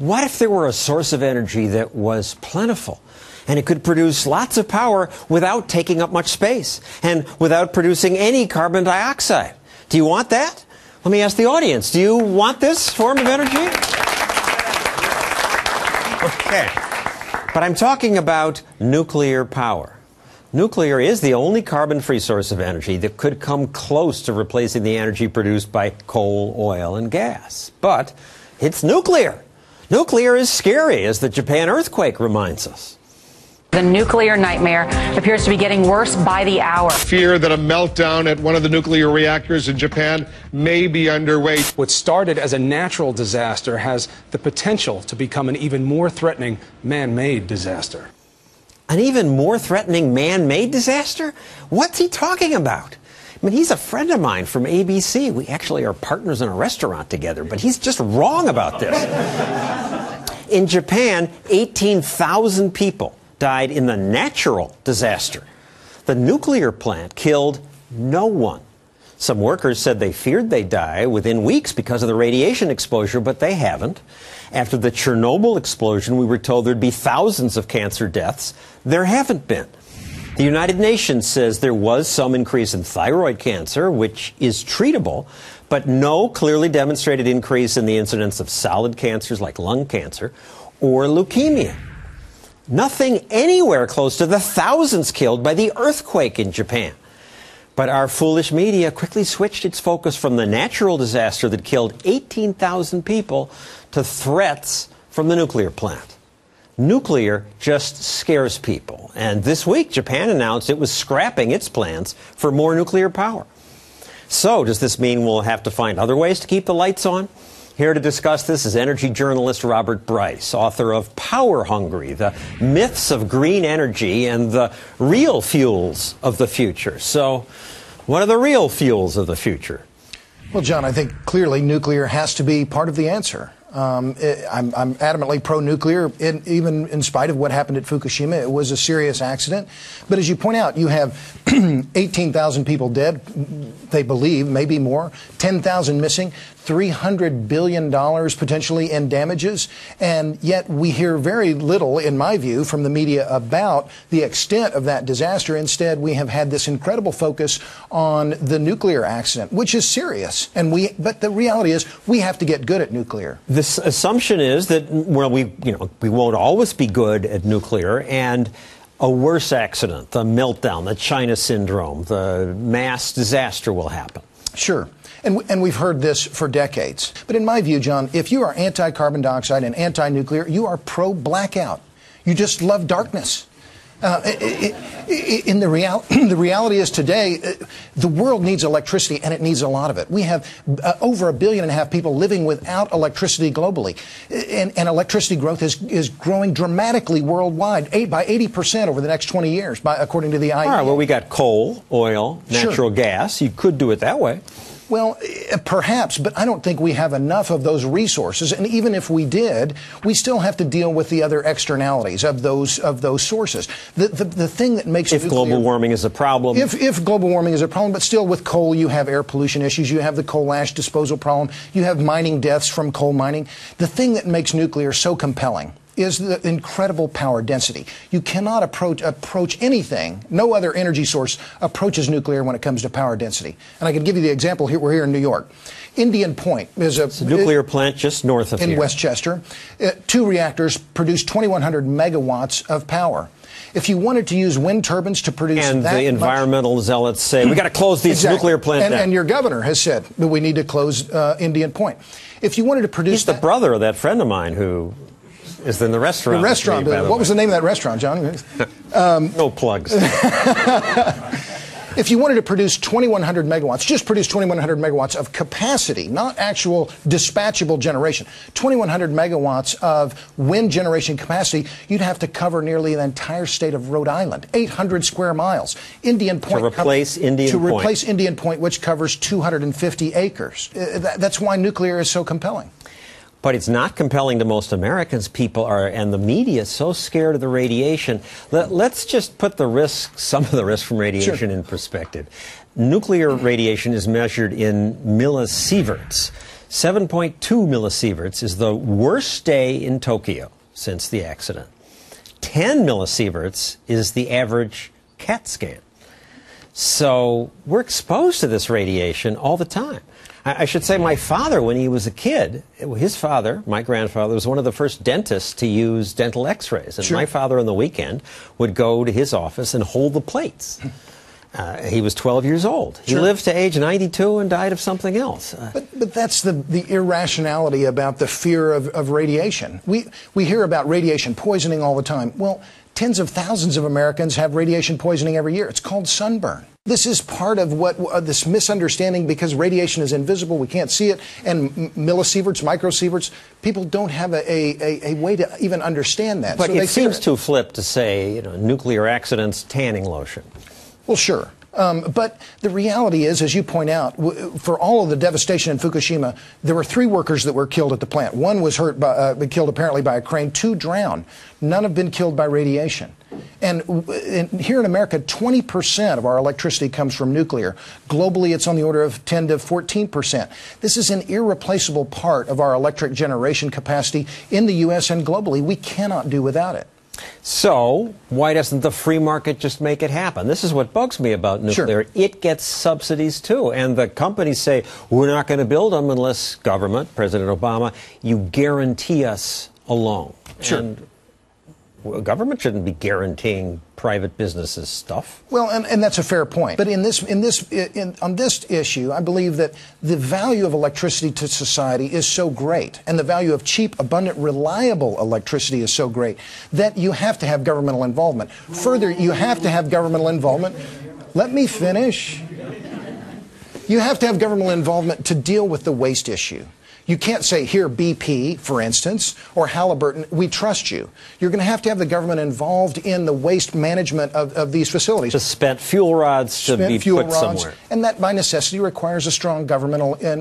What if there were a source of energy that was plentiful? And it could produce lots of power without taking up much space and without producing any carbon dioxide. Do you want that? Let me ask the audience. Do you want this form of energy? Okay. But I'm talking about nuclear power. Nuclear is the only carbon free source of energy that could come close to replacing the energy produced by coal, oil, and gas. But it's nuclear. Nuclear is scary, as the Japan earthquake reminds us. The nuclear nightmare appears to be getting worse by the hour. Fear that a meltdown at one of the nuclear reactors in Japan may be underway. What started as a natural disaster has the potential to become an even more threatening man made disaster. An even more threatening man made disaster? What's he talking about? I mean, he's a friend of mine from ABC. We actually are partners in a restaurant together, but he's just wrong about this. In Japan, 18,000 people died in the natural disaster. The nuclear plant killed no one. Some workers said they feared they'd die within weeks because of the radiation exposure, but they haven't. After the Chernobyl explosion, we were told there'd be thousands of cancer deaths. There haven't been. The United Nations says there was some increase in thyroid cancer, which is treatable, but no clearly demonstrated increase in the incidence of solid cancers like lung cancer or leukemia. Nothing anywhere close to the thousands killed by the earthquake in Japan. But our foolish media quickly switched its focus from the natural disaster that killed 18,000 people to threats from the nuclear plant. Nuclear just scares people. And this week, Japan announced it was scrapping its plans for more nuclear power. So, does this mean we'll have to find other ways to keep the lights on? Here to discuss this is energy journalist Robert Bryce, author of Power Hungry The Myths of Green Energy and the Real Fuels of the Future. So, what are the real fuels of the future? Well, John, I think clearly nuclear has to be part of the answer. Um, it, I'm, I'm, adamantly pro-nuclear, even in spite of what happened at Fukushima. It was a serious accident. But as you point out, you have 18,000 people dead, they believe, maybe more, 10,000 missing, $300 billion potentially in damages. And yet we hear very little, in my view, from the media about the extent of that disaster. Instead, we have had this incredible focus on the nuclear accident, which is serious. And we, but the reality is we have to get good at nuclear. This assumption is that, well, we, you know, we won't always be good at nuclear and a worse accident, the meltdown, the China syndrome, the mass disaster will happen. Sure. And, and we've heard this for decades. But in my view, John, if you are anti carbon dioxide and anti nuclear, you are pro blackout. You just love darkness. Uh, it, it, in the, real, the reality is today, uh, the world needs electricity, and it needs a lot of it. We have uh, over a billion and a half people living without electricity globally, and, and electricity growth is, is growing dramatically worldwide, eight, by 80 percent over the next 20 years, by, according to the IEA. All right. Well, we got coal, oil, natural sure. gas. You could do it that way. Well, eh, perhaps, but I don't think we have enough of those resources. And even if we did, we still have to deal with the other externalities of those of those sources. The the, the thing that makes if nuclear, global warming is a problem, if if global warming is a problem, but still with coal, you have air pollution issues. You have the coal ash disposal problem. You have mining deaths from coal mining. The thing that makes nuclear so compelling is the incredible power density. You cannot approach approach anything. No other energy source approaches nuclear when it comes to power density. And I can give you the example here. We're here in New York. Indian Point is a, a nuclear plant just north of in here. Westchester. Uh, two reactors produce 2,100 megawatts of power. If you wanted to use wind turbines to produce and the environmental much, zealots say we got to close these exactly. nuclear plants and, and, your governor has said that we need to close uh, Indian Point. If you wanted to produce, he's the brother of that friend of mine who is in the restaurant. The restaurant. Me, what the was the name of that restaurant, John? Um, no plugs. if you wanted to produce 2,100 megawatts, just produce 2,100 megawatts of capacity, not actual dispatchable generation, 2,100 megawatts of wind generation capacity, you'd have to cover nearly the entire state of Rhode Island, 800 square miles. Indian Point. To replace Indian to Point. replace Indian Point, which covers 250 acres. Uh, that's why nuclear is so compelling. But it's not compelling to most Americans. People are, and the media is so scared of the radiation. Let, us just put the risk, some of the risk from radiation sure. in perspective. Nuclear radiation is measured in millisieverts. 7.2 millisieverts is the worst day in Tokyo since the accident. 10 millisieverts is the average CAT scan. So we're exposed to this radiation all the time. I, I should say, my father, when he was a kid, his father, my grandfather, was one of the first dentists to use dental x rays. And Sure. my father, on the weekend, would go to his office and hold the plates. Uh, he was 12 years old. He Sure. lived to age 92 and died of something else. Uh, But, but that's the, the irrationality about the fear of, of radiation. We, we hear about radiation poisoning all the time. Well, tens of thousands of Americans have radiation poisoning every year. It's called sunburn. This is part of what uh, this misunderstanding because radiation is invisible, we can't see it, and millisieverts, microsieverts, people don't have a, a, a way to even understand that. but so it seems too flip to say, you know, nuclear accidents, tanning lotion. Well, sure. Um, but the reality is, as you point out, w- for all of the devastation in Fukushima, there were three workers that were killed at the plant. One was hurt, by, uh, killed apparently by a crane. Two drowned. None have been killed by radiation. And, w- in, here in America, 20% of our electricity comes from nuclear. Globally, it's on the order of 10 to 14%. This is an irreplaceable part of our electric generation capacity in the U.S. and globally. We cannot do without it. So, why doesn't the free market just make it happen? This is what bugs me about Sure. nuclear. It gets subsidies too. And the companies say, we're not going to build them unless government, President Obama, you guarantee us a loan. Sure. And government shouldn't be guaranteeing private businesses stuff. Well, and, and that's a fair point. But in this, in this, in, on this issue, I believe that the value of electricity to society is so great, and the value of cheap, abundant, reliable electricity is so great that you have to have governmental involvement. Further, you have to have governmental involvement. Let me finish. You have to have governmental involvement to deal with the waste issue. You can't say, here, BP, for instance, or Halliburton, we trust you. You're going to have to have the government involved in the waste management of, of these facilities The spent fuel rods to spent be fuel put rods, somewhere. and that by necessity requires a strong governmental in,